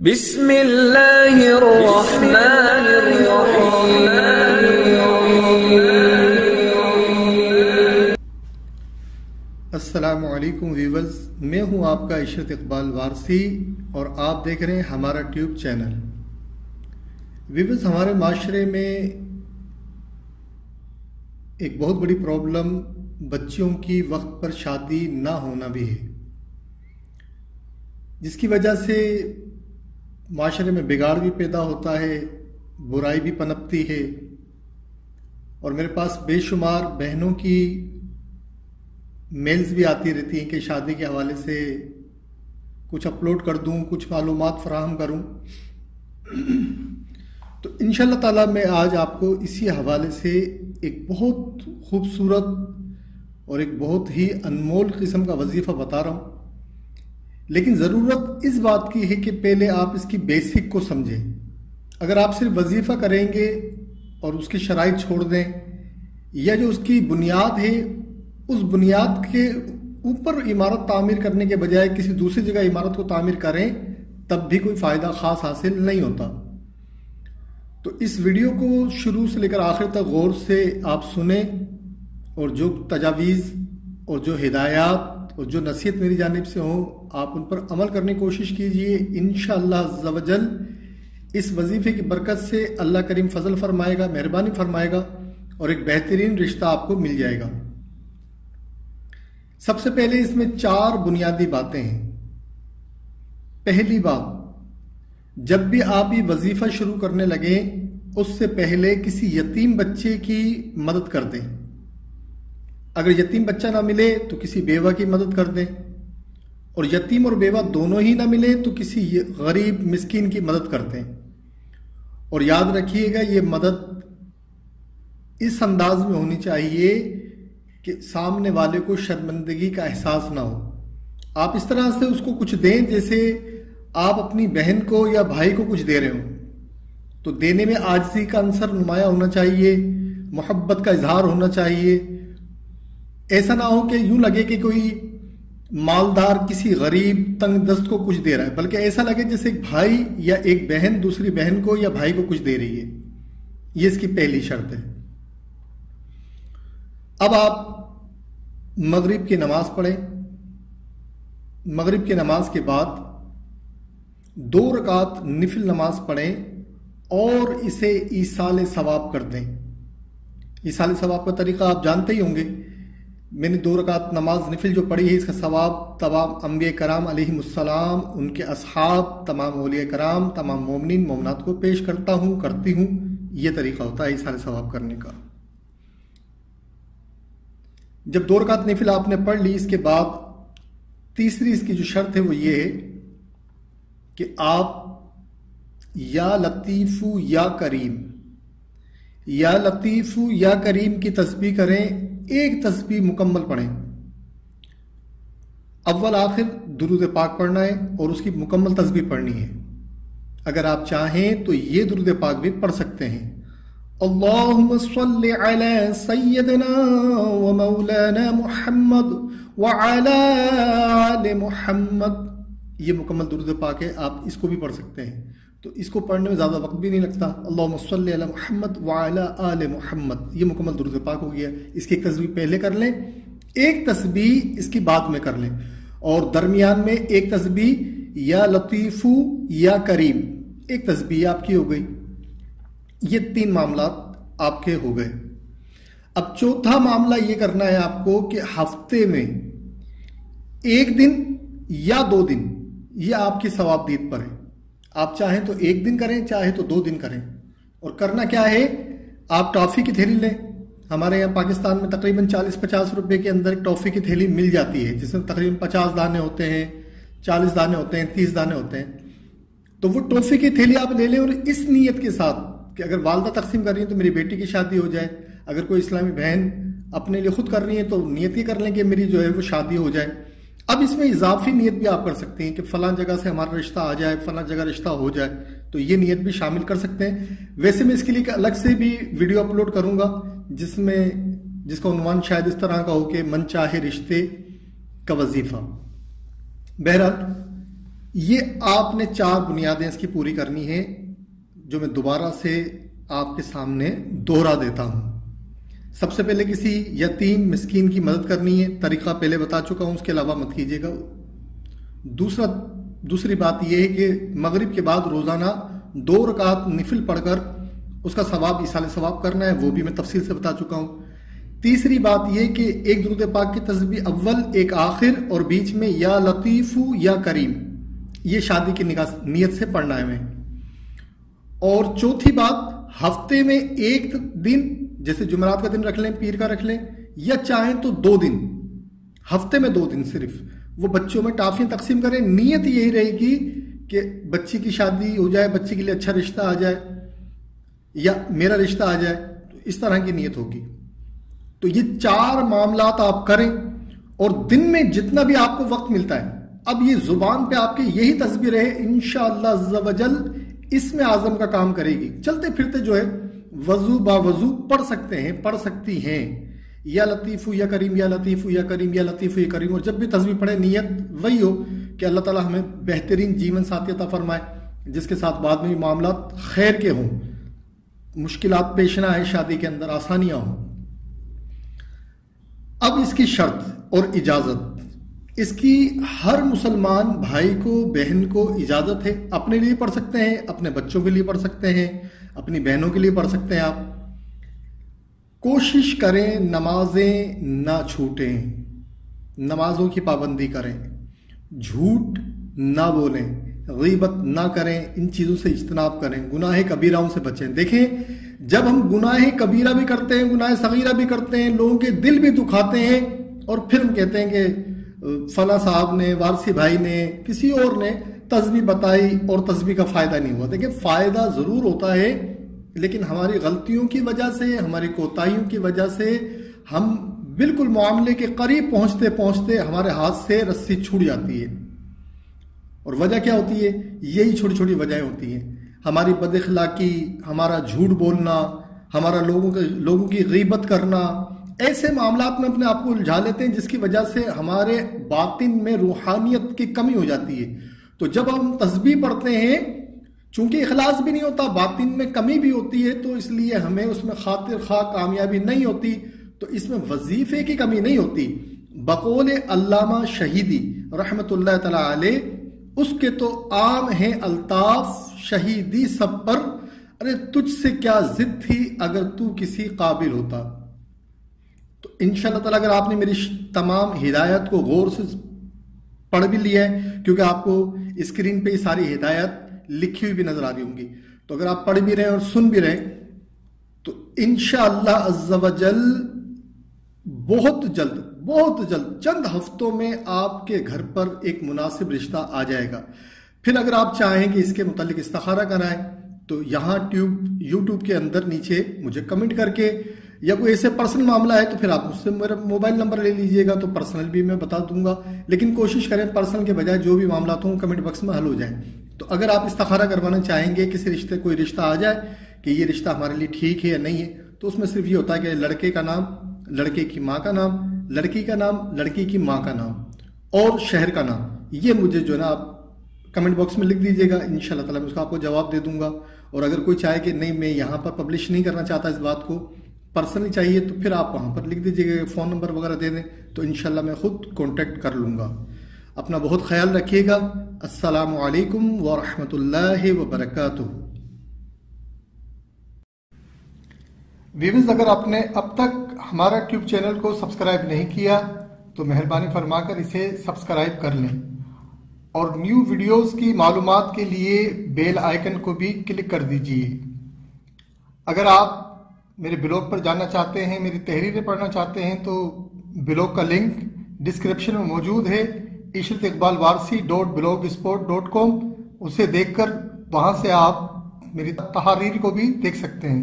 بسم الله الرحمن الرحيم السلام علیکم ویورز، میں ہوں آپ کا عشرت اقبال وارسی اور آپ دیکھ رہے ہیں ہمارا ٹیوب چینل۔ ویورز، ہمارے معاشرے میں ایک بہت بڑی پرابلم بچیوں کی وقت پر شادی نہ ہونا بھی ہے۔ جس کی وجہ سے معاشرے میں بگاڑ بھی پیدا ہوتا ہے، برائی بھی پنپتی ہے۔ اور میرے پاس بے شمار بہنوں کی میلز بھی آتی رہتی ہیں کہ شادی کے حوالے سے کچھ اپلوڈ کر دوں، کچھ معلومات فراہم کروں۔ تو ان شاء اللہ تعالیٰ میں آج آپ کو اسی حوالے سے ایک بہت خوبصورت اور ایک بہت ہی انمول قسم کا وظیفہ بتا رہا ہوں۔ لیکن ضرورت اس بات کی ہے کہ پہلے آپ اس کی بیسک کو سمجھیں۔ اگر آپ صرف وظیفہ کریں گے اور اس کی شرائط چھوڑ دیں، یا جو اس کی بنیاد ہے، اس بنیاد کے اوپر عمارت تعمیر کرنے کے بجائے کسی دوسری جگہ عمارت کو تعمیر کریں، تب بھی کوئی فائدہ خاص حاصل نہیں ہوتا۔ تو اس ویڈیو کو شروع سے لے کر آخر تک غور سے آپ سنیں اور جو تجاویز اور جو ہدایات اور جو نصیحت میری جانب سے ہوں، آپ ان پر عمل کرنے کی کوشش کیجیے۔ انشاءاللہ زوجل اس وظیفے کی برکت سے اللہ کریم فضل فرمائے گا، مہربانی فرمائے گا اور ایک بہترین رشتہ آپ کو مل جائے گا۔ سب سے پہلے اس میں چار بنیادی باتیں ہیں۔ پہلی بات، جب بھی آپ یہ وظیفہ شروع کرنے لگیں، اس سے پہلے کسی یتیم بچے کی مدد کر دیں۔ اگر یتیم بچہ نہ ملے تو کسی بیوہ کی مدد کر دیں۔ اور یتیم اور بیوہ دونوں ہی نہ ملے تو کسی غریب مسکین کی مدد کر دیں۔ اور یاد رکھیے گا، یہ مدد اس انداز میں ہونی چاہیے کہ سامنے والے کو شرمندگی کا احساس نہ ہو۔ آپ اس طرح سے اس کو کچھ دیں جیسے آپ اپنی بہن کو یا بھائی کو کچھ دے رہے ہوں۔ تو دینے میں آجزی کا عنصر نمایاں ہونا چاہیے، محبت کا اظہار ہونا چاہیے۔ ایسا نہ ہو کہ یوں لگے کہ کوئی مالدار کسی غریب تنگ دست کو کچھ دے رہا ہے، بلکہ ایسا لگے جیسے ایک بھائی یا ایک بہن دوسری بہن کو یا بھائی کو کچھ دے رہی ہے۔ یہ اس کی پہلی شرط ہے۔ اب آپ مغرب کی نماز پڑھیں۔ مغرب کی نماز کے بعد دو رکعت نفل نماز پڑھیں اور اسے ایسال ثواب کر دیں۔ ایسال ثواب کا طریقہ آپ جانتے ہی ہوں گے۔ میں نے دو رکعت نماز نفل جو پڑھی ہے، اس کا ثواب تمام انبیاء کرام علیہ السلام، ان کے اصحاب، تمام اولیاء کرام، تمام مومنین، مومنات کو پیش کرتا ہوں، کرتی ہوں۔ یہ طریقہ ہوتا ہے ایسال ثواب کرنے کا۔ جب دو رکعت نفل آپ نے پڑھ لی، اس کے بعد تیسری اس کی جو شرط ہے وہ یہ ہے کہ آپ یا لطیف، یا کریم، یا لطیف، یا کریم کی تسبیح کریں ایک تسبیح مکمل پڑھیں۔ اول آخر درود پاک پڑھنا ہے اور اس کی مکمل تسبیح پڑھنی ہے۔ اگر آپ چاہیں تو یہ درود پاک بھی پڑھ سکتے ہیں۔ اللهم صل على سيدنا ومولانا محمد وعلى آل محمد۔ یہ مکمل درود پاک ہے، آپ اس کو بھی پڑھ سکتے ہیں۔ تو اس کو پڑھنے میں زیادہ وقت بھی نہیں لگتا۔ اللہم صلی علی محمد وعلی آل محمد۔ یہ مکمل درود پاک ہو گیا۔ اس کی ایک تصویر پہلے کر لیں، ایک تسبیح اس کی بعد میں کر لیں۔ اور درمیان میں ایک تسبیح، یا لطیفو یا کریم۔ ایک تسبیح آپ کی ہو گئی۔ یہ تین معاملات آپ کے ہو گئے۔ اب چوتھا معاملہ یہ کرنا ہے آپ کو کہ ہفتے میں ایک دن یا دو دن، یہ آپ کی ثواب دید پر ہے۔ آپ چاہیں تو ایک دن کریں، چاہے تو دو دن کریں۔ اور کرنا کیا ہے؟ آپ ٹافی کی تھیلی لیں۔ ہمارے یہاں پاکستان میں تقریباً چالیس پچاس روپے کے اندر ایک ٹافی کی تھیلی مل جاتی ہے، جس میں تقریباً پچاس دانے ہوتے ہیں، چالیس دانے ہوتے ہیں، تیس دانے ہوتے ہیں۔ تو وہ ٹافی کی تھیلی آپ لے لیں اور اس نیت کے ساتھ کہ اگر والدہ تقسیم کر رہی ہیں تو میری بیٹی کی شادی ہو جائے۔ اگر کوئی اسلامی بہن اپنے لیے خود کر رہی ہے تو نیت ہی کر لیں کہ میری جو ہے وہ شادی ہو جائے۔ اب اس میں اضافی نیت بھی آپ کر سکتے ہیں کہ فلاں جگہ سے ہمارا رشتہ آ جائے، فلاں جگہ رشتہ ہو جائے، تو یہ نیت بھی شامل کر سکتے ہیں۔ ویسے میں اس کے لیے الگ سے بھی ویڈیو اپلوڈ کروں گا، جس میں، جس کا عنوان شاید اس طرح کا ہو کہ من چاہے رشتے کا وظیفہ۔ بہرحال، یہ آپ نے چار بنیادیں اس کی پوری کرنی ہیں جو میں دوبارہ سے آپ کے سامنے دوہرا دیتا ہوں۔ سب سے پہلے کسی یتیم مسکین کی مدد کرنی ہے، طریقہ پہلے بتا چکا ہوں، اس کے علاوہ مت کیجیے گا۔ دوسرا، دوسری بات یہ ہے کہ مغرب کے بعد روزانہ دو رکعت نفل پڑھ کر اس کا ثواب، اصال ثواب کرنا ہے، وہ بھی میں تفصیل سے بتا چکا ہوں۔ تیسری بات یہ کہ ایک درود پاک کی تصویر اول، ایک آخر، اور بیچ میں یا لطیف، یا کریم۔ یہ شادی کی نکاح نیت سے پڑھنا ہے۔ ہمیں اور چوتھی بات، ہفتے میں ایک دن جیسے جمعرات کا دن رکھ لیں، پیر کا رکھ لیں، یا چاہیں تو دو دن، ہفتے میں دو دن صرف، وہ بچوں میں ٹافیاں تقسیم کریں۔ نیت یہی رہے گی کہ بچی کی شادی ہو جائے، بچی کے لیے اچھا رشتہ آ جائے، یا میرا رشتہ آ جائے، تو اس طرح کی نیت ہوگی۔ تو یہ چار معاملات آپ کریں اور دن میں جتنا بھی آپ کو وقت ملتا ہے، اب یہ زبان پہ آپ کے یہی تصویر ہے، انشاءاللہ عزوجل اس میں اعظم کا کام کرے گی۔ چلتے پھرتے جو ہے وضو با وضو پڑھ سکتے ہیں، پڑھ سکتی ہیں۔ یا لطیف، یا کریم، یا لطیف، یا کریم، یا لطیف، یا کریم۔ اور جب بھی تصویر پڑھے نیت وہی ہو کہ اللہ تعالیٰ ہمیں بہترین جیون ساتھی عطا فرمائے، جس کے ساتھ بعد میں بھی معاملات خیر کے ہوں۔ مشکلات پیش نہ آئے شادی کے اندر، آسانیاں ہوں۔ اب اس کی شرط اور اجازت۔ اس کی ہر مسلمان بھائی کو، بہن کو اجازت ہے اپنے لیے پڑھ سکتے ہیں، اپنے بچوں کے لیے پڑھ سکتے ہیں، اپنی بہنوں کے لیے پڑھ سکتے ہیں آپ۔ کوشش کریں نمازیں نہ چھوٹیں، نمازوں کی پابندی کریں۔ جھوٹ نہ بولیں، غیبت نہ کریں، ان چیزوں سے اجتناب کریں۔ گناہ کبیراؤں سے بچیں۔ دیکھیں، جب ہم گناہ کبیرہ بھی کرتے ہیں، گناہ صغیرہ بھی کرتے ہیں، لوگوں کے دل بھی دکھاتے ہیں اور پھر ہم کہتے ہیں کہ فلاں صاحب نے، وارسی بھائی نے، کسی اور نے تصویر بتائی اور تصویر کا فائدہ نہیں ہوا۔ دیکھیں، فائدہ ضرور ہوتا ہے، لیکن ہماری غلطیوں کی وجہ سے، ہماری کوتاہیوں کی وجہ سے ہم بالکل معاملے کے قریب پہنچتے پہنچتے ہمارے ہاتھ سے رسی چھوٹ جاتی ہے۔ اور وجہ کیا ہوتی ہے؟ یہی چھوٹی چھوٹی وجہیں ہوتی ہیں۔ ہماری بد اخلاقی، ہمارا جھوٹ بولنا، ہمارا لوگوں کے، لوگوں کی غیبت کرنا ایسے معاملات میں اپنے آپ کو الجھا لیتے ہیں جس کی وجہ سے ہمارے باطن میں روحانیت کی کمی ہو جاتی ہے۔ تو جب ہم تسبیح پڑھتے ہیں، چونکہ اخلاص بھی نہیں ہوتا، باطن میں کمی بھی ہوتی ہے، تو اس لیے ہمیں اس میں خاطر خواہ کامیابی نہیں ہوتی، تو اس میں وظیفے کی کمی نہیں ہوتی۔ بقول علامہ شہیدی رحمت اللہ تعالی علیہ، اس کے تو عام ہیں الطاف شہیدی سب پر۔ ارے، تجھ سے کیا ضد تھی اگر تو کسی قابل ہوتا؟ تو ان شاء اللہ تعالیٰ اگر آپ نے میری تمام ہدایت کو غور سے پڑھ بھی لیا ہے، کیونکہ آپ کو اسکرین پہ یہ ساری ہدایت لکھی ہوئی بھی نظر آ رہی ہوں گی۔ تو اگر آپ پڑھ بھی رہے اور سن بھی رہے تو انشاءاللہ عز و جل بہت جلد بہت جلد، چند ہفتوں میں آپ کے گھر پر ایک مناسب رشتہ آ جائے گا۔ پھر اگر آپ چاہیں کہ اس کے متعلق استخارہ کرائیں تو یہاں ٹیوب یوٹیوب کے اندر نیچے مجھے کمنٹ کر کے یا کوئی ایسے پرسنل معاملہ ہے تو پھر آپ مجھ سے میرا موبائل نمبر لے لیجیے گا تو پرسنل بھی میں بتا دوں گا۔ لیکن کوشش کریں پرسنل کے بجائے جو بھی معاملات ہوں کمنٹ باکس میں حل ہو جائیں۔ تو اگر آپ استخارہ کروانا چاہیں گے، کسی رشتے، کوئی رشتہ آ جائے کہ یہ رشتہ ہمارے لیے ٹھیک ہے یا نہیں ہے، تو اس میں صرف یہ ہوتا ہے کہ لڑکے کا نام، لڑکے کی ماں کا نام، لڑکی کا نام، لڑکی کی ماں کا نام اور شہر کا نام۔ یہ مجھے جو ہے نا آپ کمنٹ باکس میں لکھ دیجیے گا ان شاء اللہ تعالیٰ میں اس کو آپ کو جواب دے دوں گا۔ اور اگر کوئی چاہے کہ نہیں، میں یہاں پر پبلش نہیں کرنا چاہتا اس بات کو پرسنلی چاہیے تو پھر آپ وہاں پر لکھ دیجیے گا فون نمبر وغیرہ دے دیں، تو انشاءاللہ میں خود کانٹیکٹ کر لوں گا۔ اپنا بہت خیال رکھیے گا۔ السلام علیکم ورحمۃ اللہ وبرکاتہ۔ ویوز اگر آپ نے اب تک ہمارا ٹیوب چینل کو سبسکرائب نہیں کیا، تو مہربانی فرما کر اسے سبسکرائب کر لیں۔ اور نیو ویڈیوز کی معلومات کے لیے بیل آئیکن کو بھی کلک کر دیجیے۔ اگر آپ میرے بلاگ پر جاننا چاہتے ہیں، میری تحریریں پڑھنا چاہتے ہیں، تو بلاگ کا لنک ڈسکرپشن میں موجود ہے۔ Ishrat Iqbal Warsi dot blog spot dot com اسے دیکھ کر وہاں سے آپ میری تحریر کو بھی دیکھ سکتے ہیں۔